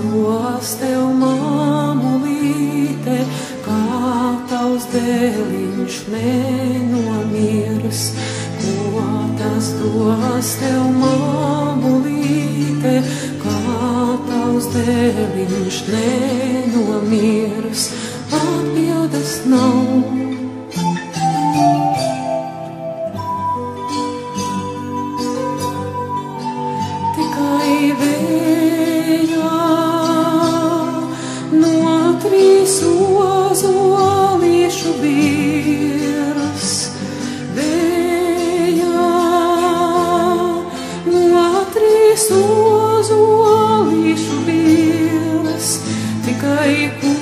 tas dos tev mamulīte, kā tavs dēliņš nenomirs? Ko tas dos tev mamulīte, kā tavs dēliņš nenomirs? Atbildes nav. Ozolīšu vīras. Tikai koki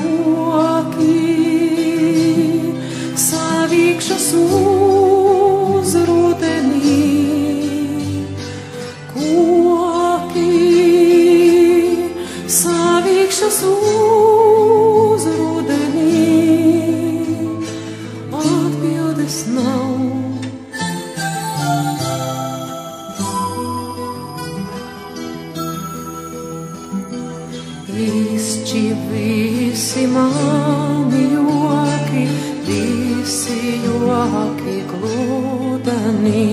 Izšķi visi mani joki, visi joki glūdani.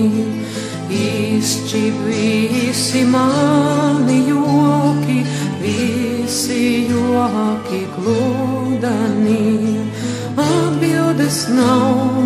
Izšķi visi mani joki, visi joki glūdani. Atbildes nav.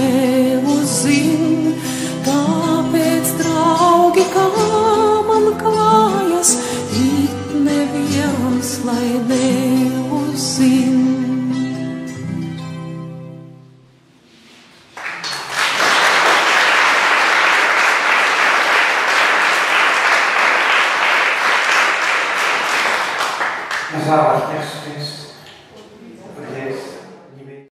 Eu sim. Mas, ah, yes.